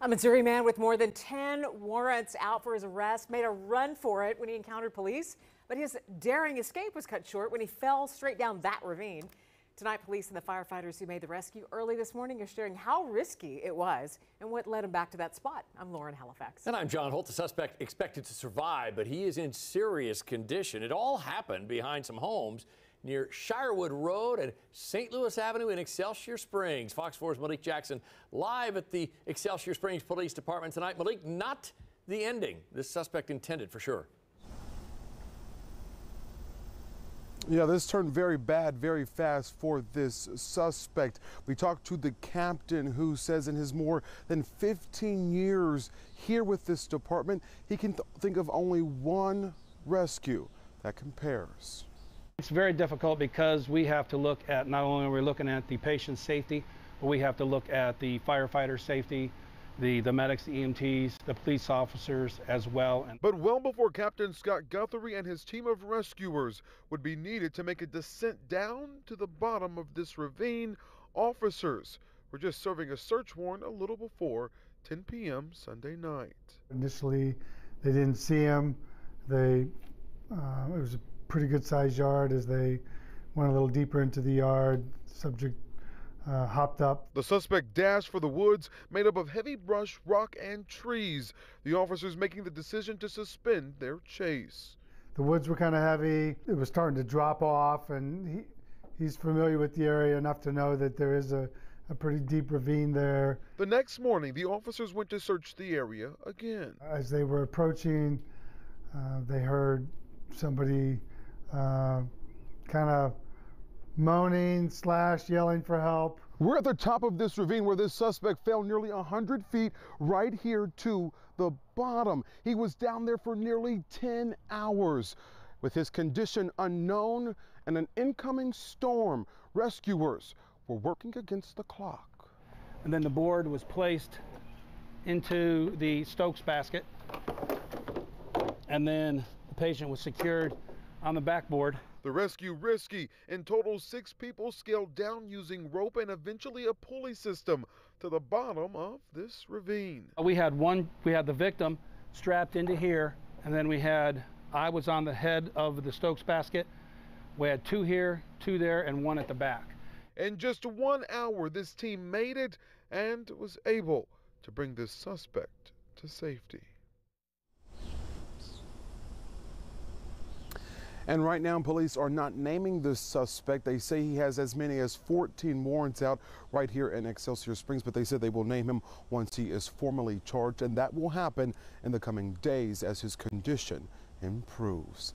A Missouri man with more than 10 warrants out for his arrest made a run for it when he encountered police, but his daring escape was cut short when he fell straight down that ravine. Tonight, police and the firefighters who made the rescue early this morning are sharing how risky it was and what led him back to that spot. I'm Lauren Halifax. And I'm John Holt. The suspect expected to survive, but he is in serious condition. It all happened behind some homes near Shirewood Road and St. Louis Avenue in Excelsior Springs. Fox 4's Malik Jackson live at the Excelsior Springs Police Department tonight. Malik, not the ending this suspect intended for sure. Yeah, this turned very bad very fast for this suspect. We talked to the captain who says in his more than 15 years here with this department, he can th think of only one rescue that compares. It's very difficult because we have to look at not only are we looking at the patient's safety, but we have to look at the firefighter safety, the, the medics, the EMTs, the police officers as well. But well before Captain Scott Guthrie and his team of rescuers would be needed to make a descent down to the bottom of this ravine, officers were just serving a search warrant a little before 10 p.m. Sunday night. Initially, they didn't see him. They uh, it was a pretty good sized yard. As they went a little deeper into the yard, subject uh, hopped up. The suspect dashed for the woods made up of heavy brush, rock, and trees. The officers making the decision to suspend their chase. The woods were kind of heavy. It was starting to drop off, and he, he's familiar with the area enough to know that there is a, a pretty deep ravine there. The next morning, the officers went to search the area again. As they were approaching, uh, they heard somebody uh, kind of moaning slash yelling for help. We're at the top of this ravine where this suspect fell nearly 100 feet right here to the bottom. He was down there for nearly 10 hours. With his condition unknown and an incoming storm, rescuers were working against the clock. And then the board was placed into the Stokes basket. And then the patient was secured on the backboard. The rescue risky. In total, six people scaled down using rope and eventually a pulley system to the bottom of this ravine. Uh, we had one, we had the victim strapped into here, and then we had, I was on the head of the Stokes basket. We had two here, two there, and one at the back. In just one hour, this team made it and was able to bring this suspect to safety. And right now, police are not naming the suspect. They say he has as many as 14 warrants out right here in Excelsior Springs, but they said they will name him once he is formally charged, and that will happen in the coming days as his condition improves.